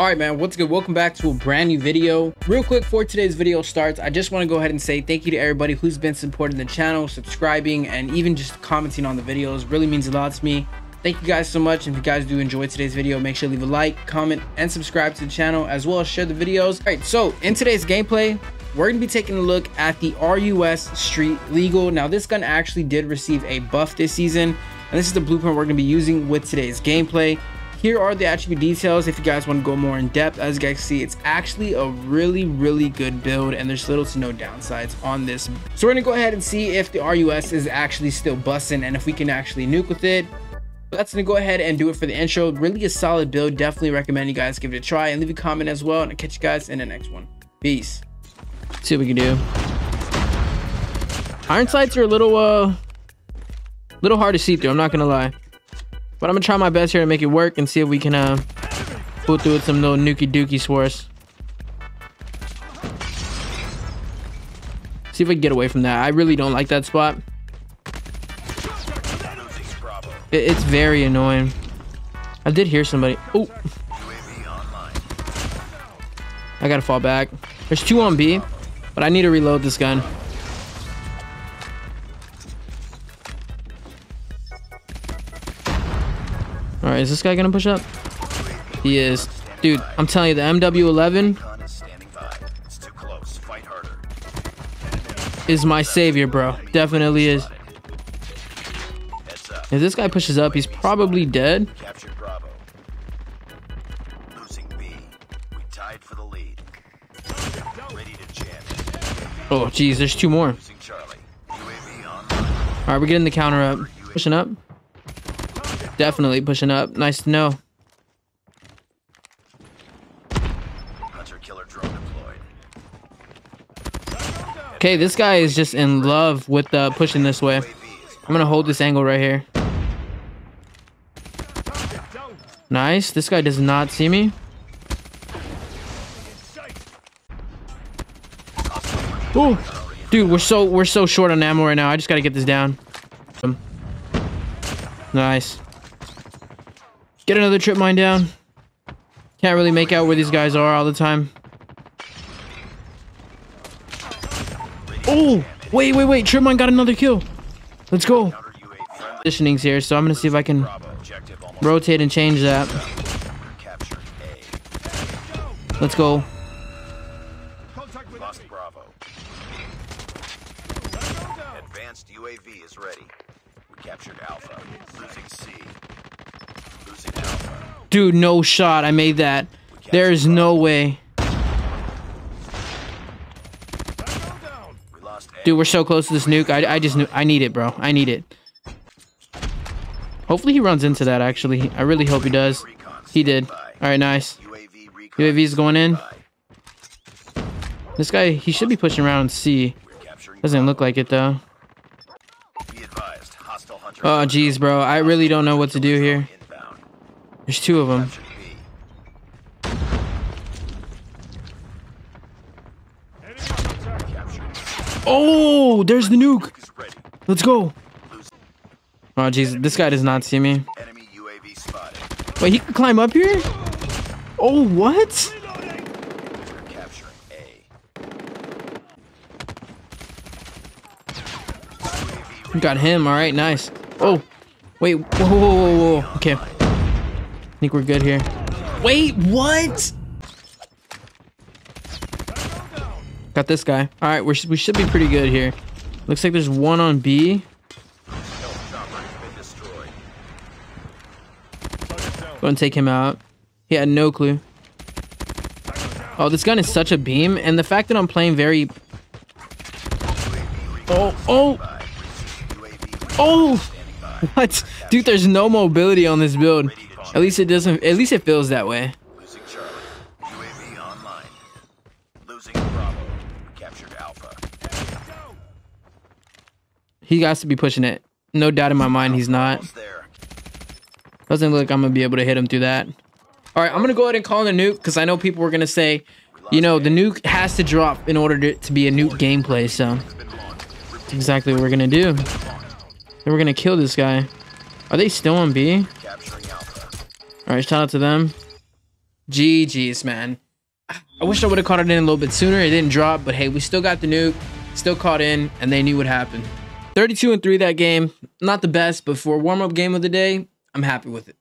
All right, man, what's good? Welcome back to a brand new video. Real quick before today's video starts, I just want to go ahead and say thank you to everybody who's been supporting the channel, subscribing, and even just commenting on the videos. Really means a lot to me. Thank you guys so much. And if you guys do enjoy today's video, make sure to leave a like, comment, and subscribe to the channel, as well as share the videos. All right, so in today's gameplay, we're going to be taking a look at the RUS Street Legal. Now, this gun actually did receive a buff this season, and this is the blueprint we're going to be using with today's gameplay. Here are the attribute details if you guys want to go more in depth. As you guys see, it's actually a really, really good build and there's little to no downsides on this. So we're going to go ahead and see if the RUS is actually still busting and if we can actually nuke with it. That's going to go ahead and do it for the intro. Really a solid build. Definitely recommend you guys give it a try and leave a comment as well. And I'll catch you guys in the next one. Peace. Let's see what we can do. Iron sights are a little, uh, little hard to see through. I'm not going to lie. But I'm gonna try my best here to make it work and see if we can uh pull through with some little nuki dookie swores. See if I can get away from that. I really don't like that spot. It, it's very annoying. I did hear somebody. Oh. I gotta fall back. There's two on B, but I need to reload this gun. All right, is this guy gonna push up? He is. Dude, I'm telling you, the MW11 is my savior, bro. Definitely is. If this guy pushes up, he's probably dead. Oh, geez, there's two more. All right, we're getting the counter up. Pushing up. Definitely pushing up. Nice to know. Okay, this guy is just in love with uh, pushing this way. I'm gonna hold this angle right here. Nice. This guy does not see me. Oh, dude, we're so we're so short on ammo right now. I just gotta get this down. Nice. Get another trip mine down. Can't really make out where these guys are all the time. Oh, wait, wait, wait. Trip mine got another kill. Let's go. Positioning's here, so I'm going to see if I can rotate and change that. Let's go. Advanced UAV is ready. We captured Alpha. Losing C. Dude, no shot. I made that. There's no way. Dude, we're so close to this nuke. I, I just knew. I need it, bro. I need it. Hopefully he runs into that, actually. I really hope he does. He did. All right, nice. UAV's going in. This guy, he should be pushing around C. Doesn't look like it, though. Oh, jeez, bro. I really don't know what to do here. There's two of them. Oh, there's the nuke. Let's go. Oh, jeez. This guy does not see me. Wait, he can climb up here? Oh, what? Got him. All right, nice. Oh, wait. Whoa, whoa, whoa, whoa. Okay. I think we're good here. Wait, what? Got this guy. All right, we should be pretty good here. Looks like there's one on B. Go and take him out. He had no clue. Oh, this gun is such a beam, and the fact that I'm playing very... Oh, oh! Oh! What? Dude, there's no mobility on this build. At least it doesn't, at least it feels that way. He got to be pushing it. No doubt in my mind he's not. Doesn't look like I'm to be able to hit him through that. All right, I'm going to go ahead and call in the nuke because I know people were going to say, you know, the nuke has to drop in order to, to be a nuke gameplay. So that's exactly what we're going to do. Then we're going to kill this guy. Are they still on B? All right, shout out to them. GG's, man. I wish I would have caught it in a little bit sooner. It didn't drop, but hey, we still got the nuke, still caught in, and they knew what happened. 32 and 3 that game. Not the best, but for a warm up game of the day, I'm happy with it.